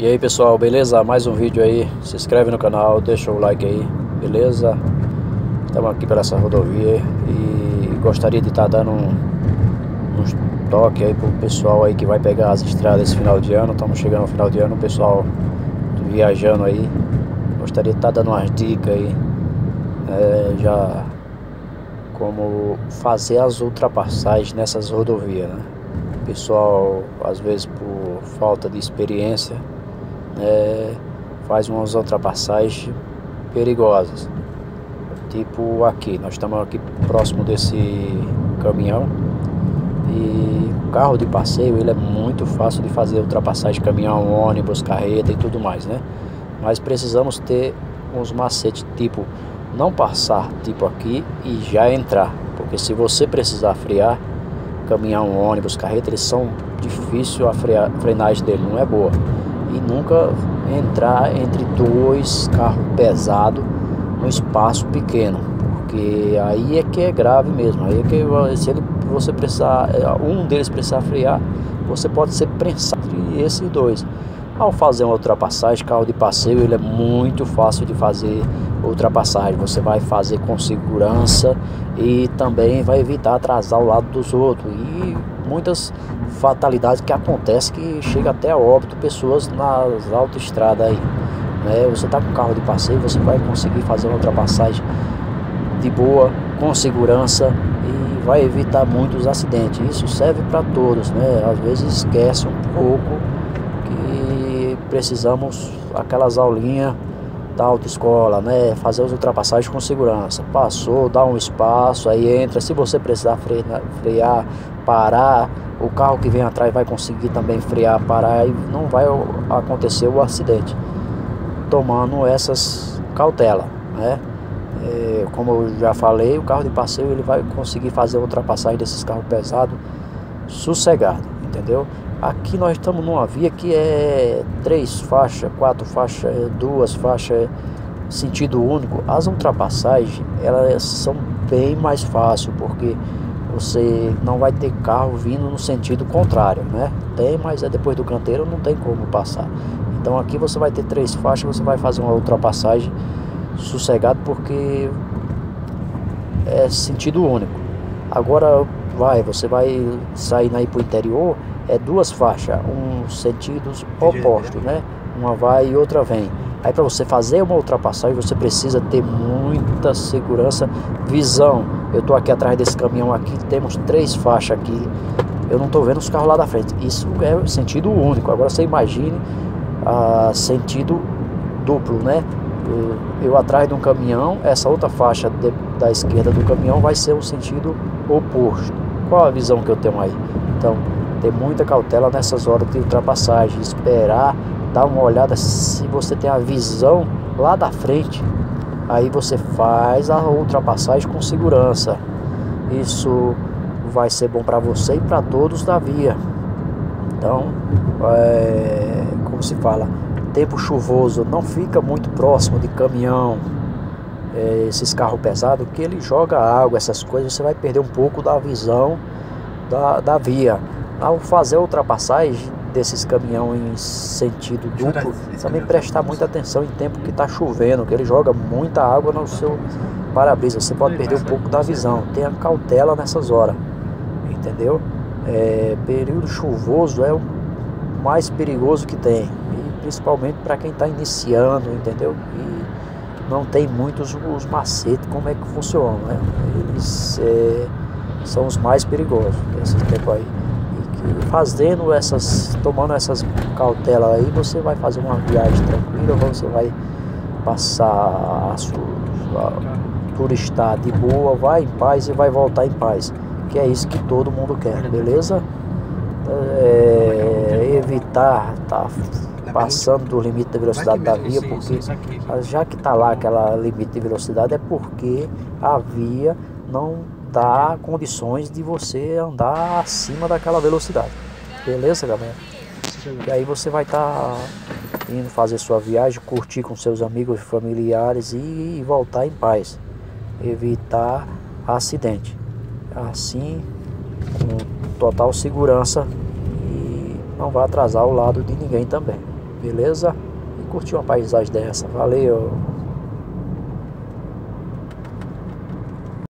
E aí pessoal, beleza? Mais um vídeo aí, se inscreve no canal, deixa o like aí, beleza? Estamos aqui pela essa rodovia e gostaria de estar tá dando um, um toque aí pro pessoal aí que vai pegar as estradas esse final de ano. Estamos chegando no final de ano, o pessoal viajando aí. Gostaria de estar tá dando umas dicas aí, é, já como fazer as ultrapassagens nessas rodovias, né? Pessoal, às vezes por falta de experiência, é, faz umas ultrapassagens perigosas. Tipo aqui, nós estamos aqui próximo desse caminhão e o carro de passeio ele é muito fácil de fazer ultrapassagem, caminhão, ônibus, carreta e tudo mais, né? Mas precisamos ter uns macetes tipo não passar tipo aqui e já entrar, porque se você precisar frear, caminhão, ônibus, carreta, eles são difícil a, frear, frenagem dele não é boa e nunca entrar entre dois carros pesados no espaço pequeno, porque aí é que é grave mesmo. Aí é que se ele, você precisar, é, um deles precisar frear, você pode ser prensado entre esses dois. Ao fazer uma ultrapassagem, carro de passeio, ele é muito fácil de fazer ultrapassagem. Você vai fazer com segurança e também vai evitar atrasar o lado dos outros. E muitas fatalidades que acontecem que chega até óbito pessoas nas autoestradas aí. Né? Você está com carro de passeio, você vai conseguir fazer uma ultrapassagem de boa, com segurança e vai evitar muitos acidentes. Isso serve para todos, né? Às vezes esquece um pouco que precisamos aquelas aulinhas da autoescola, né? Fazer as ultrapassagens com segurança. Passou, dá um espaço, aí entra. Se você precisar frear, frear parar, o carro que vem atrás vai conseguir também frear, parar e não vai acontecer o acidente. Tomando essas cautelas, né? É, como eu já falei, o carro de passeio ele vai conseguir fazer a ultrapassagem desses carros pesados sossegado, entendeu? Aqui nós estamos numa via que é três faixas, quatro faixas, duas faixas, sentido único. As ultrapassagens elas são bem mais fáceis porque você não vai ter carro vindo no sentido contrário, né? Tem, mas é depois do canteiro não tem como passar. Então aqui você vai ter três faixas, você vai fazer uma ultrapassagem sossegado porque é sentido único. Agora vai, você vai sair aí para o interior, é duas faixas, um sentidos opostos, né? Uma vai e outra vem. Aí para você fazer uma ultrapassagem, você precisa ter muita segurança, visão. Eu estou aqui atrás desse caminhão aqui, temos três faixas aqui. Eu não estou vendo os carros lá da frente. Isso é sentido único. Agora você imagine a sentido duplo, né? Eu, eu atrás de um caminhão, essa outra faixa de, da esquerda do caminhão vai ser o sentido oposto. Qual a visão que eu tenho aí? Então, ter muita cautela nessas horas de ultrapassagem, esperar dá uma olhada se você tem a visão lá da frente. Aí você faz a ultrapassagem com segurança. Isso vai ser bom para você e para todos da via. Então, é, como se fala, tempo chuvoso, não fica muito próximo de caminhão, é, esses carros pesados, que ele joga água, essas coisas, você vai perder um pouco da visão da, da via. Ao fazer a ultrapassagem, desses caminhões em sentido duplo, também prestar muita atenção em tempo que está chovendo, que ele joga muita água no seu para-brisa. Você pode perder um pouco da visão. Tenha cautela nessas horas, entendeu? É, período chuvoso é o mais perigoso que tem, e principalmente para quem está iniciando, entendeu? E não tem muitos os macetes, como é que funciona, né? Eles é, são os mais perigosos nesse tempo aí fazendo essas, tomando essas cautelas aí, você vai fazer uma viagem tranquila, você vai passar a, a turistar de boa, vai em paz e vai voltar em paz. Que é isso que todo mundo quer, beleza? É, evitar tá passando do limite da velocidade da via, porque já que está lá aquela limite de velocidade é porque a via não dá condições de você andar acima daquela velocidade. Beleza, galera? E aí você vai estar tá indo fazer sua viagem, curtir com seus amigos familiares e voltar em paz. Evitar acidente. Assim, com total segurança e não vai atrasar o lado de ninguém também. beleza? E curtir uma paisagem dessa. Valeu!